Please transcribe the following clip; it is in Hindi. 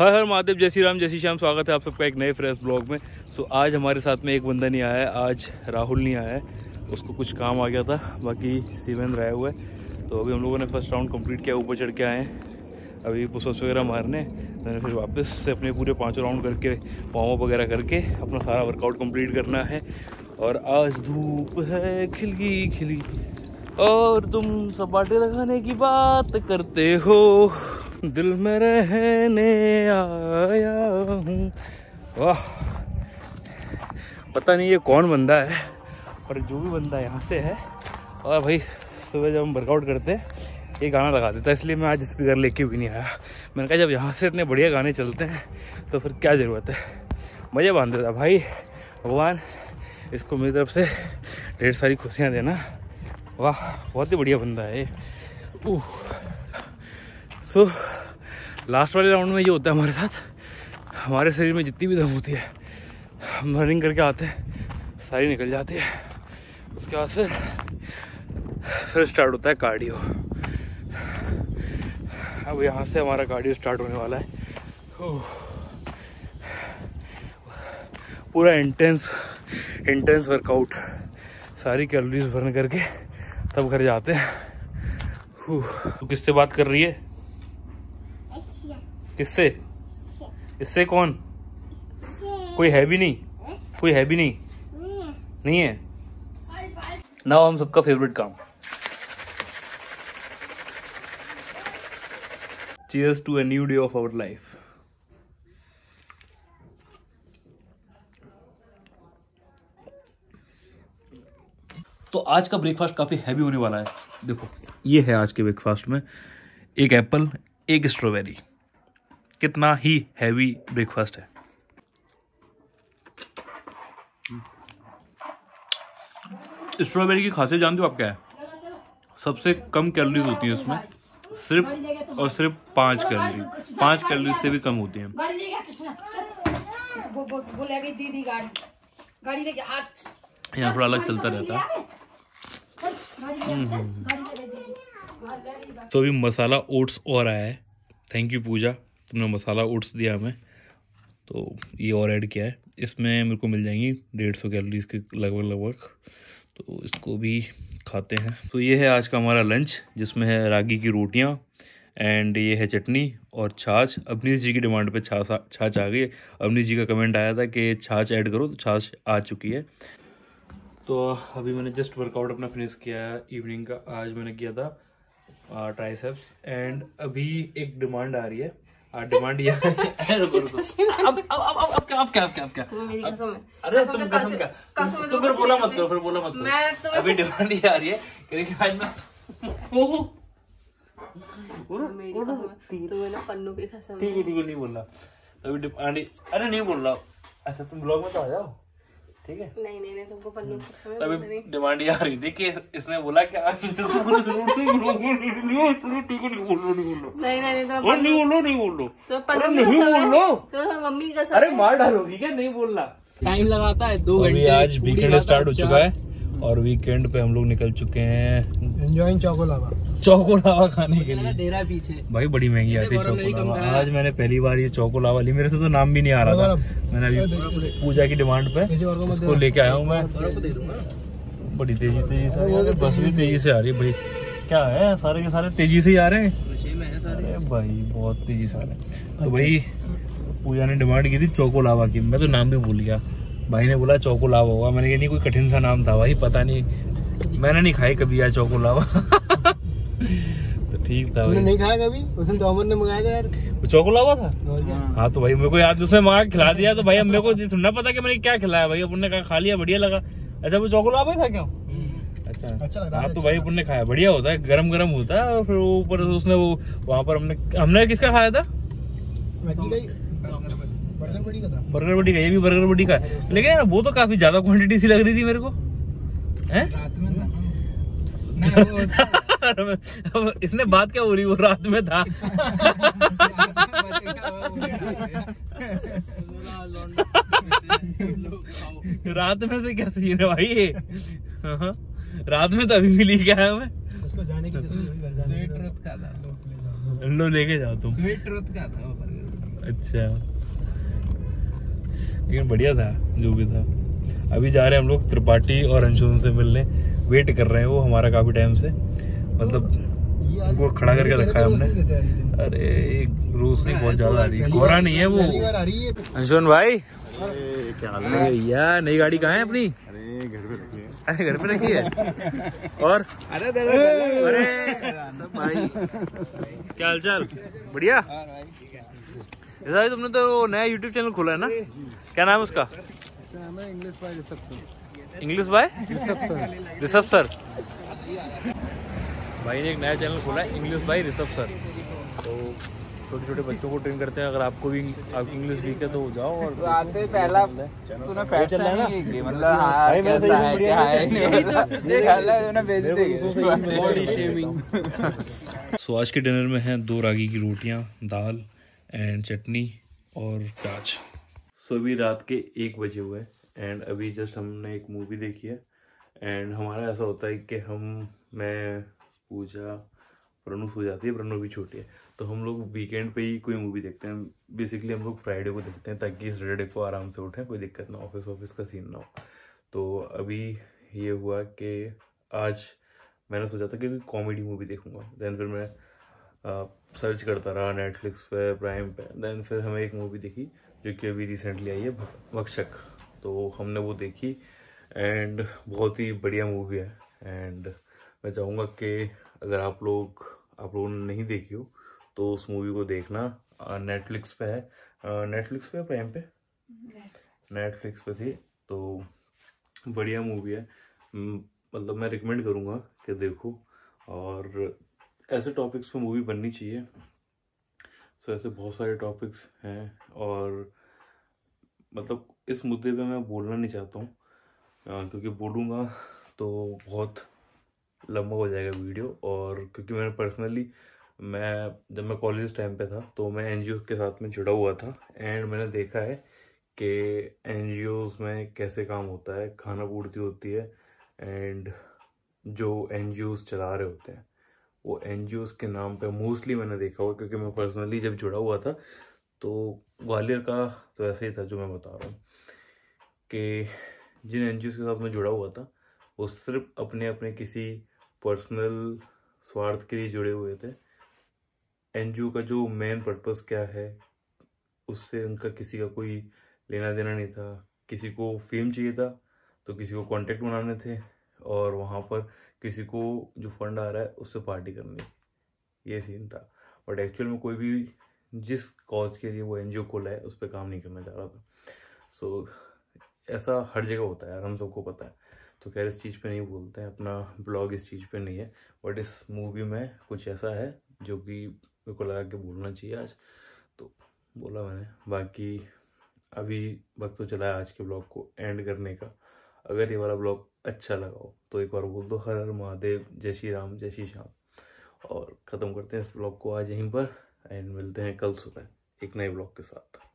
हर हर महादेव, जय श्री राम, जय श्री श्याम। स्वागत है आप सबका एक नए फ्रेश ब्लॉग में। सो आज हमारे साथ में एक बंदा नहीं आया है, आज राहुल नहीं आया है। उसको कुछ काम आ गया था, बाकी शिवेंद्र आया हुआ है। तो अभी हम लोगों ने फ़र्स्ट राउंड कंप्लीट किया, ऊपर चढ़ के आए हैं। अभी पुसस वगैरह मारने मैंने फिर वापस से अपने पूरे पाँचों राउंड करके वार्म वगैरह करके, अपना सारा वर्कआउट कंप्लीट करना है। और आज धूप है खिलगी खिली और तुम सपाटे लगाने की बात करते हो। दिल में रहने आया हूँ। वाह। पता नहीं ये कौन बंदा है, पर जो भी बंदा यहाँ से है, और भाई, सुबह जब हम वर्कआउट करते हैं, ये गाना लगा देता है, इसलिए मैं आज स्पीकर लेके भी नहीं आया। मैंने कहा, जब यहाँ से इतने बढ़िया गाने चलते हैं तो फिर क्या ज़रूरत है? मज़े बाँध देता भाई, भगवान, इसको मेरी तरफ़ से ढेर सारी खुशियाँ देना। वाह, बहुत ही बढ़िया बंदा है ये। सो लास्ट वाले राउंड में ये होता है हमारे साथ। हमारे शरीर में जितनी भी दम होती है, हम रनिंग करके आते हैं, सारी निकल जाती है। उसके बाद फिर फिर स्टार्ट होता है कार्डियो अब यहाँ से हमारा कार्डियो स्टार्ट होने वाला है। पूरा इंटेंस इंटेंस वर्कआउट सारी कैलोरीज बर्न करके तब घर जाते हैं। तो किससे बात कर रही है? किससे? इससे कौन? कोई है भी नहीं। कोई है भी नहीं। नहीं है? ना हम सबका फेवरेट काम। Cheers to a new day of our life तो आज का ब्रेकफास्ट काफ़ी हैवी होने वाला है। देखो, ये है आज के ब्रेकफास्ट में एक एप्पल एक स्ट्रॉबेरी कितना ही हैवी ब्रेकफास्ट है। स्ट्रॉबेरी की खासियत जानते हो आप क्या है? सबसे कम कैलोरीज होती है उसमें सिर्फ़ और सिर्फ़ पाँच कैलोरी पाँच कैलोरी से भी कम होती है। यहाँ थोड़ा अलग चलता रहता है। तो अभी मसाला ओट्स और आया है। Thank you Puja. तुमने मसाला ओट्स दिया हमें तो ये और ऐड किया है। इसमें मेरे को मिल जाएँगी डेढ़ सौ कैलोरीज के लगभग लगभग। तो इसको भी खाते हैं। तो ये है आज का हमारा लंच जिसमें है रागी की रोटियाँ एंड ये है चटनी और छाछ। अवनीश जी की डिमांड पे छाछ छाछ आ गई अवनीश जी का कमेंट आया था कि छाछ ऐड करो तो छाछ आ चुकी है। तो अभी मैंने जस्ट वर्कआउट अपना फिनिश किया है इवनिंग का। आज मैंने किया था ट्राइसेप्स एंड अभी एक डिमांड आ रही है। डिमांड ये अब अब अब अब क्या अब क्या अब क्या अब क्या? अरे तुम कसम क्या तुम फिर बोला मत करो फिर बोला मत करो। अभी डिमांड ये आ रही है। कि आज मैं ठीक है। ठीक है। नहीं बोल रहा अभी डिमांड अरे नहीं बोल रहा अच्छा तुम ब्लॉग में तो आ जाओ। ठीक है? नहीं नहीं नहीं तुमको पन्नू अभी डिमांड ये आ रही थी कि इसने बोला क्या नहीं नहीं नहीं बोलो नहीं बोलो। तो नहीं बोलो। तो मम्मी का अरे मार डालोगी क्या नहीं बोलना। टाइम लगाता है दो घंटे आज वीकेंड स्टार्ट हो चुका है। और वीकेंड पे हम लोग निकल चुके हैं एंजॉइंग चौको लावा चौको लावा खाने के लिए। डेरा पीछे। भाई बड़ी महँगी आती है चौको लावा आज मैंने पहली बार ये चौको लावा ली। मेरे से तो नाम भी नहीं आ रहा था। मैंने अभी पूजा की डिमांड पे इसको लेके आया हूँ मैं। बड़ी तेज़ी तेज़ी से बस भी तेज़ी। से आ रही है भाई। क्या है? सारे के सारे तेज़ी से ही आ रहे हैं। भाई बहुत तेज़ी से आ रहे हैं। तो भाई पूजा ने डिमांड की थी चौको लावा की। मैं तो नाम भी भूल गया। भाई ने बोला चौको लावा होगा मैंने कहा नहीं कोई कठिन सा नाम था भाई पता नहीं। मैंने नहीं खाई कभी यार चौको लावा तो ठीक था भाई। नहीं खाया कभी? उसने तो अमर ने मंगाया था यार। वो चौको लावा था हाँ तो भाई मेरे को याद उसने मंगा खिला दिया तो भाई मेरे को सुनना पता कि मैंने क्या खिलाया। भाई अपन ने कहा खा लिया बढ़िया लगा। अच्छा वो चौको लावा था क्या। अच्छा अच्छा हाँ तो भाई अपन ने खाया। बढ़िया होता है गरम गरम होता है और फिर ऊपर उसने वो वहाँ पर हमने हमने किसका खाया था? बर्गर बड़ी का ये भी बर्गर बड़ी का लेकिन यार वो तो काफ़ी ज़्यादा क्वांटिटी सी लग रही थी मेरे को। हैं? इसने बात क्या हो रही वो रात में था। रात में से क्या सीन है भाई ये? हाँ, रात में तो अभी मिली क्या है हमें उसको जाने की लो लेके जाओ तुम। स्वीट ट्रुथ का था अच्छा। लेकिन बढ़िया था जो भी था। अभी जा रहे हैं हम लोग त्रिपाठी और अंशुमन से मिलने। वेट कर रहे हैं वो हमारा काफ़ी टाइम से। मतलब वो खड़ा करके रखा है हमने। है? अरे रोशनी बहुत ज़्यादा आ रही है। कोहरा नहीं है वो। है। अंशुमन भाई। क्या हाल अरे यार नई गाड़ी कहाँ है अपनी? घर पे रखी है। अरे घर पे रखी है? और? अरे अरे सब भाई। क्या हाल चाल बढ़िया ऐसा तुमने तो वो नया यूट्यूब चैनल खोला है ना? क्या नाम है उसका? English by English by sir भाई ने एक नया चैनल खोला है इंग्लिश बाय ऋषभ सर तो छोटे छोटे बच्चों को ट्रेन करते हैं अगर आपको भी आप इंग्लिश वीक है तो जाओ और आते पहला तूने फैट चल है ना? मतलब हाँ कैसा है क्या है। बढ़िया नहीं मतलब देखा ले तूने बेइज्जती सो आज के डिनर में हैं दो रागी की रोटियाँ दाल एंड चटनी और प्याज। सो अभी रात के एक बजे हुए एंड अभी जस्ट हमने एक मूवी देखी है एंड हमारा ऐसा होता है कि हम, मैं, पूजा प्रणु सो जाती है प्रणु भी छोटी है। तो हम लोग वीकेंड पे ही कोई मूवी देखते हैं। बेसिकली हम लोग फ्राइडे को देखते हैं, ताकि सैटरडे को आराम से उठें, कोई दिक्कत ना ऑफ़िस ऑफ़िस का सीन ना हो। तो अभी ये हुआ कि आज मैंने सोचा था कि कॉमेडी मूवी देखूँगा। देन फिर मैं सर्च करता रहा नेटफ्लिक्स पे प्राइम पे देन फिर हमें एक मूवी देखी जो कि अभी रिसेंटली आई है भक- भक्षक तो हमने वो देखी एंड बहुत ही बढ़िया मूवी है। एंड मैं चाहूँगा कि अगर आप लोग आप लोगों ने नहीं देखी हो तो उस मूवी को देखना। नेटफ्लिक्स पे है। नेटफ्लिक्स पे प्राइम पे? नेटफ्लिक्स पे थी। तो बढ़िया मूवी है। मतलब मैं रिकमेंड करूँगा कि देखो। और ऐसे टॉपिक्स पे मूवी बननी चाहिए। सो so, ऐसे बहुत सारे टॉपिक्स हैं और मतलब इस मुद्दे पे मैं बोलना नहीं चाहता हूँ क्योंकि बोलूँगा तो बहुत लंबा हो जाएगा वीडियो और क्योंकि मैंने पर्सनली मैं जब मैं कॉलेज टाइम पे था तो मैं एनजीओ के साथ में जुड़ा हुआ था एंड मैंने देखा है कि एन में कैसे काम होता है खाना पूर्ति होती है एंड जो एन चला रहे होते हैं। वो एन के नाम पे मोस्टली मैंने देखा हुआ, क्योंकि मैं पर्सनली जब जुड़ा हुआ था तो ग्वालियर का तो ऐसे ही था जो मैं बता रहा हूँ कि जिन एन के साथ मैं जुड़ा हुआ था, वो सिर्फ़ अपने अपने किसी पर्सनल स्वार्थ के लिए जुड़े हुए थे। एनजीओ का जो मेन पर्पज़ क्या है, उससे उनका किसी का कोई लेना देना नहीं था। किसी को फेम चाहिए था तो किसी को कांटेक्ट बनाने थे, और वहाँ पर किसी को जो फंड आ रहा है उससे पार्टी करनी ये सीन था। बट एक्चुअल में कोई भी जिस कॉज के लिए वो एनजीओ खोला है उस पर काम नहीं करना चाह रहा था। सो so, ऐसा हर जगह होता है यार हम सबको पता है। तो खैर इस चीज़ पे नहीं बोलते हैं अपना ब्लॉग इस चीज़ पे नहीं है। बट इस मूवी में कुछ ऐसा है जो कि मेरे को लगा कि बोलना चाहिए आज। तो बोला मैंने बाकी अभी वक्त तो चला है आज के ब्लॉग को एंड करने का। अगर ये वाला ब्लॉग अच्छा लगा हो तो एक बार बोल दो, हर हर महादेव, जय श्री राम, जय श्री श्याम। और ख़त्म करते हैं इस ब्लॉग को आज यहीं पर, एंड मिलते हैं कल सुबह, एक नए ब्लॉग के साथ।